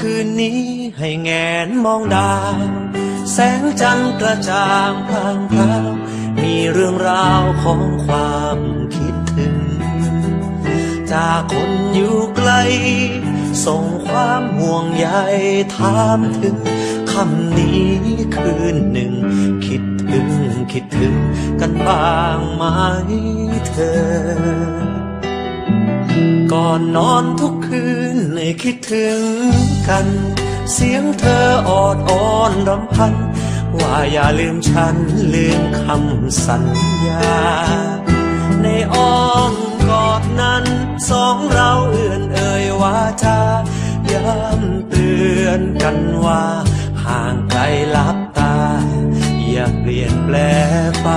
คืนนี้ให้แงนมองดาว แสงจันทร์กระจ่างพรางพราวมีเรื่องราวของความคิดถึง จากคนอยู่ไกล ส่งความห่วงใยถามถึงคำนี้คืนหนึ่ง คิดถึงคิดถึงกันบ้างไหมเธอ ก่อนนอนทุกคืนให้คิดถึงกัน เสียงเธอออดอ้อนรำพัน ว่าอย่าลืมฉันลืมคำสัญญา ในอ้อมกอดนั้นสองเราเอื่อนเอ่ยว่าจะย้ำเตือนกันว่า ห่างไกลลับตา อย่าเปลี่ยนแปลไป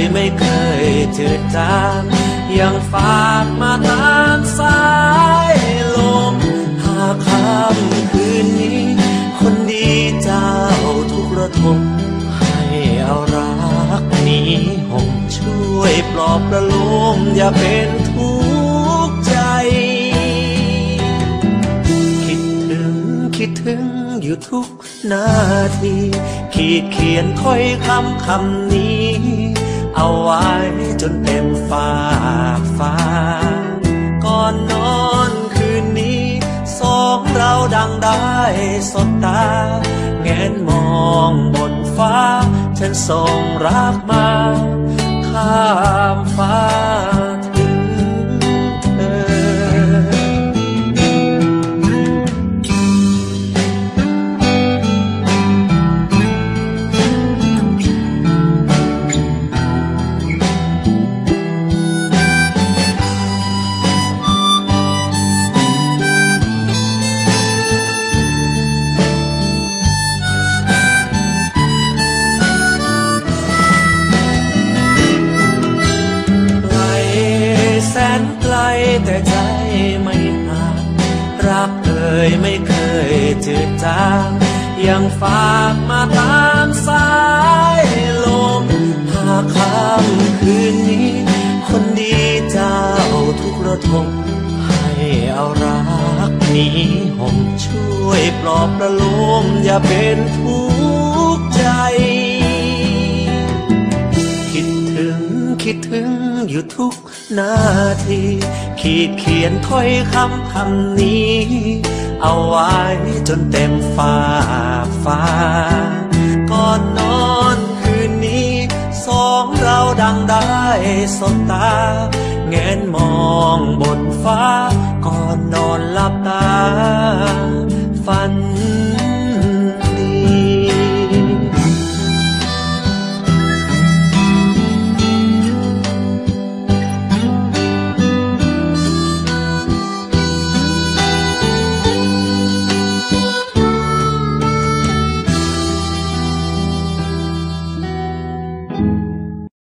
ยไม่เคยจืดจางยังฝากมาตามสายลม หากค่ำคืนนี้ คนดีเจ้าทุกระทมให้เอารักนี้ห่มช่วยปลอบประโลมอย่าเป็นทุกข์ใจ คิดถึงคิดถึงอยู่ทุกนาที ขีดเขียนถ้อยคำคำนี้ เอาไว้จนเต็มฝากฟ้า ก่อนนอนคืนนี้ สองเราดังได้สบตา แงนมองบนฟ้า ฉันส่งรักมา ข้ามฟ้า แต่ใจไม่ห่างรักเอ่ยไม่เคยจืดจางยังฝากมาตามสายลมหากค่ำคืนนี้ คนดีเจ้าทุกระทมให้เอารักนี้ห่มช่วยปลอบประโลมอย่าเป็นทุกข์ใจ คิดถึงคิดถึง อยู่ทุกนาที ขีดเขียนถ้อยคำคำนี้ เอาไว้จนเต็มฝากฟ้า ก่อนนอนคืนนี้ สองเราดังได้สบตา แงนมองบนฟ้า ก่อนนอนหลับตา